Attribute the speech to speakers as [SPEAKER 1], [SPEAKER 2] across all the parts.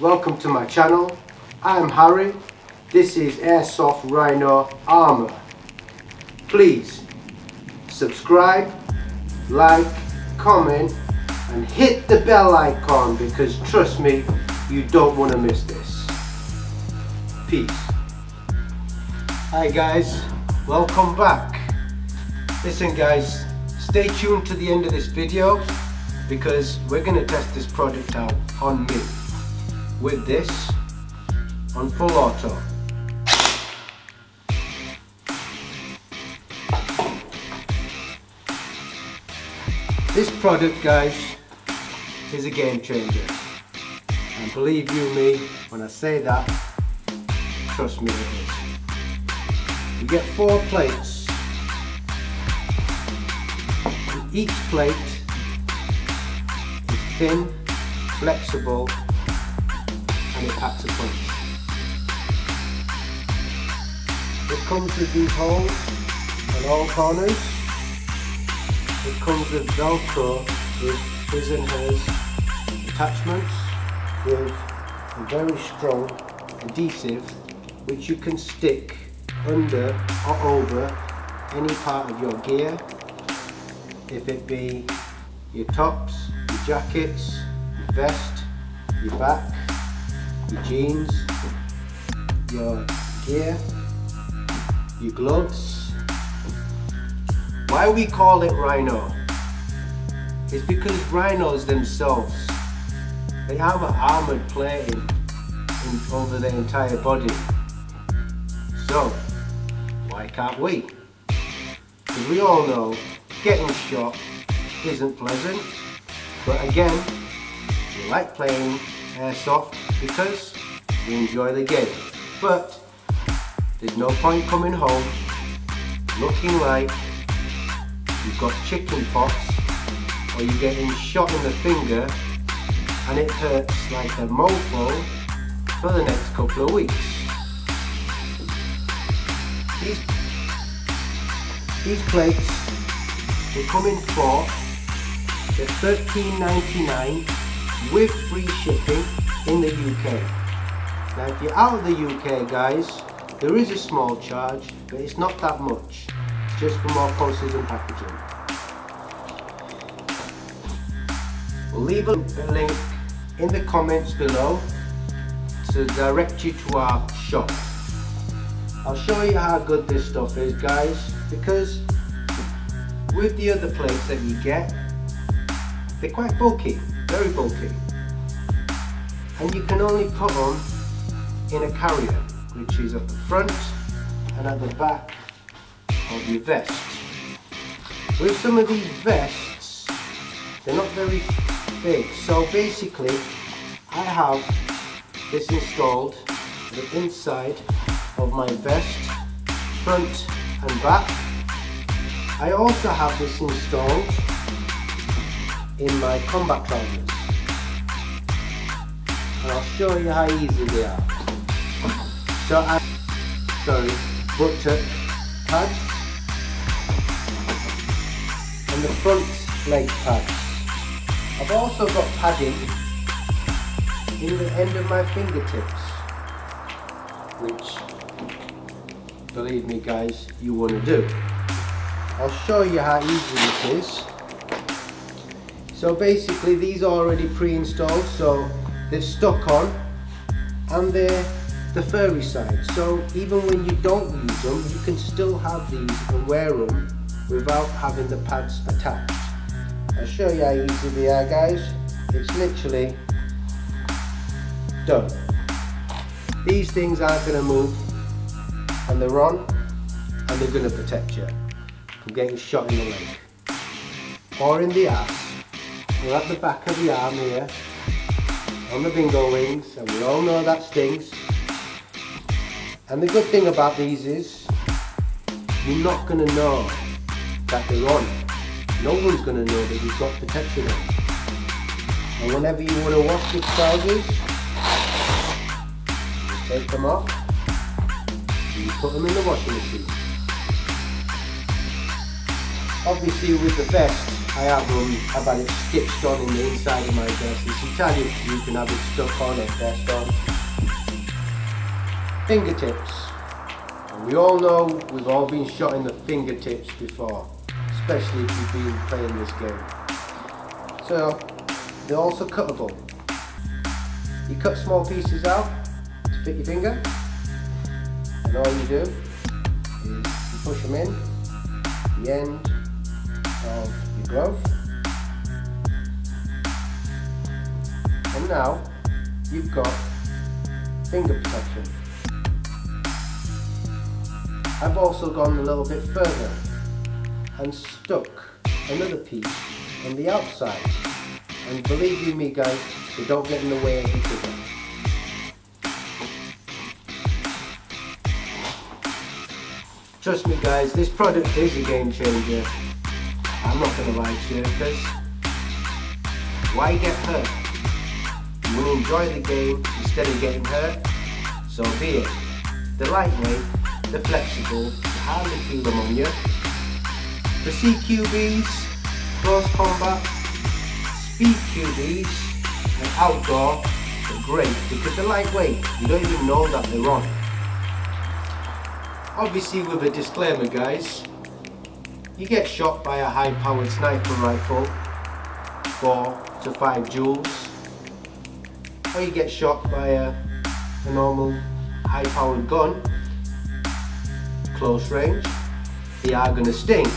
[SPEAKER 1] welcome to my channel. I'm Harry. This is Airsoft Rino Armour. Please subscribe, like, comment and hit the bell icon because trust me, you don't want to miss this. Peace. Hi guys, welcome back. Listen guys, stay tuned to the end of this video because we're going to test this product out on me with this on full auto. This product guys is a game changer and believe you me when I say that trust me it is. You get four plates and each plate is thin, flexible and punch. It comes with these holes on all corners. It comes with Velcro with his and hers attachments with a very strong adhesive which you can stick under or over any part of your gear if it be your tops, your jackets, your vest, your back, your jeans, your gear, your gloves. Why we call it rhino is because rhinos themselves, they have an armoured plating in, over their entire body. So, why can't we? Because we all know getting shot isn't pleasant, but again, we like playing airsoft because we enjoy the game. But there's no point coming home looking like you've got chicken pox or you're getting shot in the finger and it hurts like a mofo for the next couple of weeks. These, these plates they come in four. They're $13.99 with free shipping in the UK. Now if you're out of the UK guys, there is a small charge, but it's not that much. It's just for more postage and packaging. We'll leave a link in the comments below to direct you to our shop. I'll show you how good this stuff is guys because with the other plates that you get, they're quite bulky, very bulky. And you can only put them in a carrier, which is at the front and at the back of your vest. With some of these vests, they're not very big. So basically, I have this installed the inside of my vest, front and back I also have this installed in my combat trousers. And I'll show you how easy they are. So I, sorry, buttock pads and the front leg pads. I've also got padding in the end of my fingertips, which, believe me guys, you want to do. I'll show you how easy this is. So basically these are already pre-installed so they're stuck on and they're the furry side. So even when you don't use them you can still have these and wear them without having the pads attached. I'll show you how easy they are guys. It's literally done. These things aren't going to move and they're on and they're going to protect you from getting shot in the leg or in the ass or at the back of the arm here. On the bingo wings and we all know that stings and the good thing about these is you're not going to know that they're on. No one's going to know that you've got protection on. And whenever you want to wash your trousers take them off and you put them in the washing machine. Obviously with the vest I have um, I've had it stitched on in the inside of my vest. It's to you, can have it stuck on or vest on. Fingertips. And we all know we've all been shot in the fingertips before, especially if you've been playing this game. So they're also cuttable. You cut small pieces out to fit your finger, and all you do is push them in the end of glove. And now you've got finger protection. I've also gone a little bit further and stuck another piece on the outside. And believe you me guys, they don't get in the way of each other. Trust me guys, this product is a game changer. I'm not gonna lie to you because why get hurt? You will enjoy the game instead of getting hurt, so be it. They're lightweight, they're flexible, you hardly feel them on you. The CQBs, close combat, speed QBs, and outdoor are great because they're lightweight, you don't even know that they're on. Obviously with a disclaimer guys, you get shot by a high powered sniper rifle, 4 to 5 joules, or you get shot by a, a normal high powered gun, close range, they are going to sting,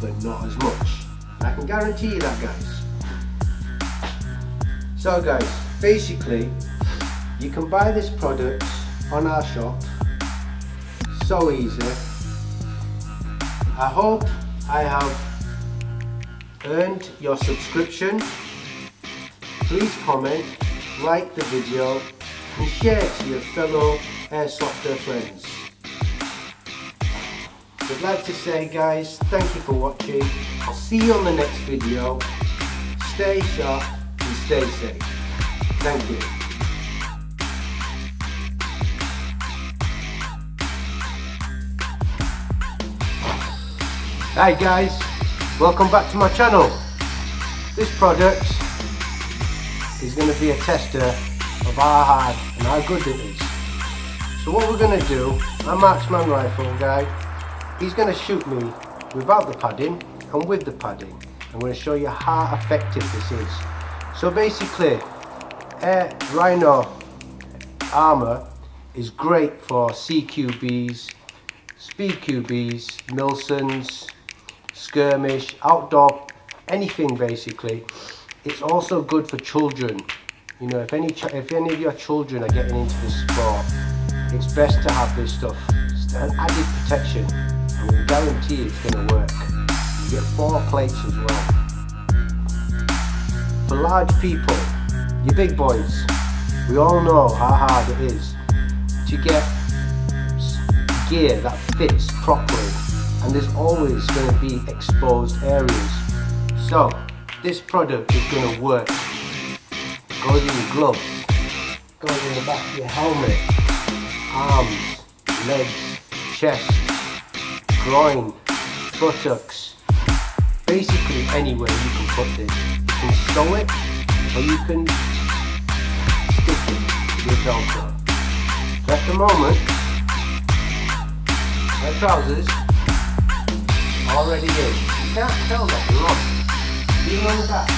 [SPEAKER 1] but not as much. I can guarantee you that guys. So guys, basically, you can buy this product on our shop, so easy, I hope I have earned your subscription. Please comment, like the video and share to your fellow airsofter friends. I'd like to say guys, thank you for watching. I'll see you on the next video. Stay sharp and stay safe. Thank you. Hi guys, welcome back to my channel. This product is going to be a tester of our hard and how good it is. So what we're going to do, a marksman rifle guy, he's going to shoot me without the padding and with the padding. I'm going to show you how effective this is. So basically, Air Rino armour is great for CQBs, Speed QBs, Milsons, skirmish, outdoor, anything basically. It's also good for children. You know, if any if any of your children are getting into this sport, it's best to have this stuff. It's an added protection, and we guarantee it's going to work. You get four plates as well. For large people, you big boys, we all know how hard it is to get gear that fits properly and there's always going to be exposed areas. So this product is going to work. Goes in your gloves, goes in the back of your helmet, arms, legs, chest, groin, buttocks, basically anywhere you can put this. You can sew it or you can stick it with Velcro. So at the moment, my trousers already is. You can't tell that you're on. Even on the back.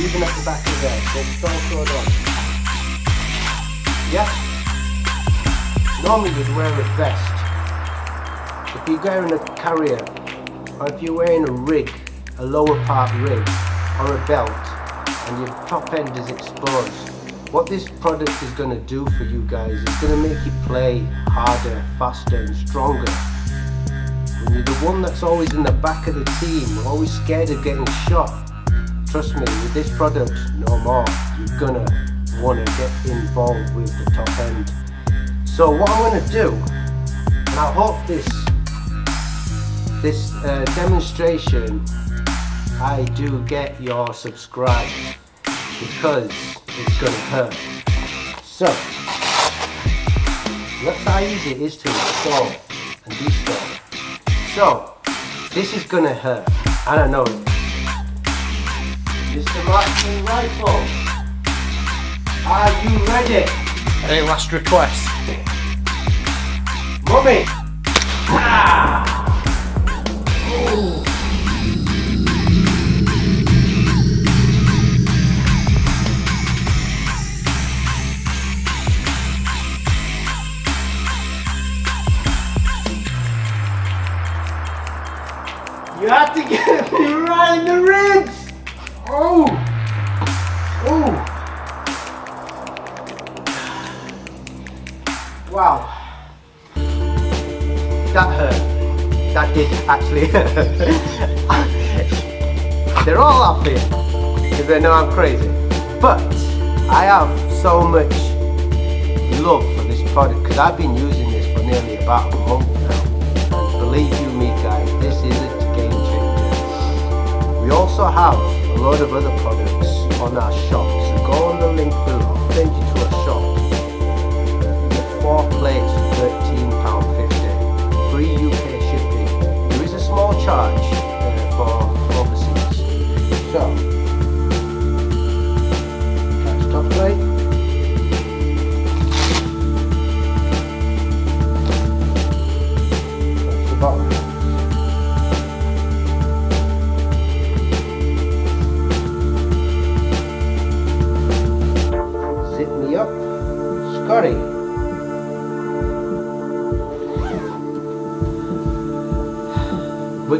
[SPEAKER 1] Even at the back of there, it's so sewed on. Yeah? Normally you'd wear a vest. If you're wearing a carrier, or if you're wearing a rig, a lower part rig, or a belt, and your top end is exposed, what this product is going to do for you guys is going to make you play harder, faster and stronger. You're the one that's always in the back of the team, always scared of getting shot, trust me, with this product, no more. You're gonna wanna get involved with the top end. So what I'm gonna do, and I hope this this uh, demonstration, I do get your subscribe because it's gonna hurt. So, that's how easy it is to install and deinstall. So, This is gonna hurt. I don't know it. Mr. Martin Rifle. Are you ready?
[SPEAKER 2] Any last request?
[SPEAKER 1] Mummy! Ah! Ooh. You have to get me right in the ribs! Oh! Oh! Wow. That hurt. That did actually hurt. They're all laughing because they know I'm crazy. But I have so much love for this product because I've been using this for nearly about a month now. And believe you also have a lot of other products on our shop. So go on the link below, send you to a shop. Four plates, £13.50. Free UK shipping. There is a small charge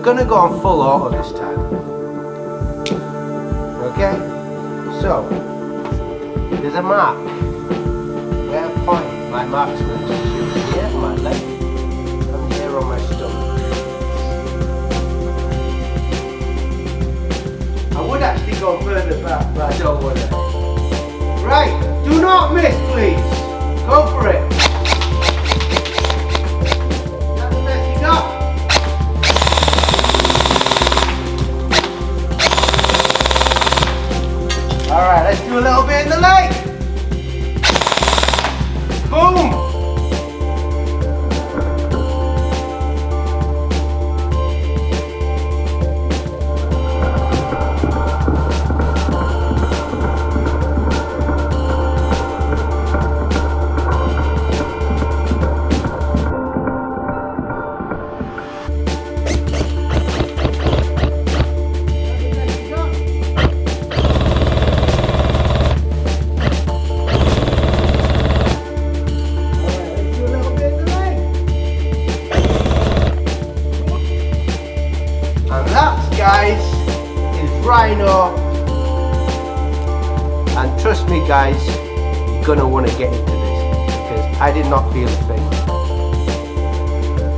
[SPEAKER 1] We're gonna go on full auto this time. Okay? So, there's a mark. Where point my marksman to shoot here my leg and here on my stomach. I would actually go further back, but I don't want to. Right, do not miss, please. Go for it. Let's do a little bit in the leg. Gonna want to get into this because I did not feel a thing.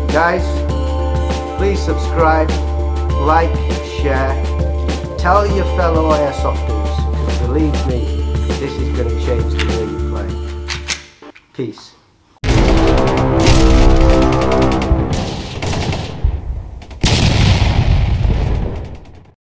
[SPEAKER 1] Guys, please subscribe, like, share, tell your fellow airsofters because believe me, this is going to change the way you play. Peace.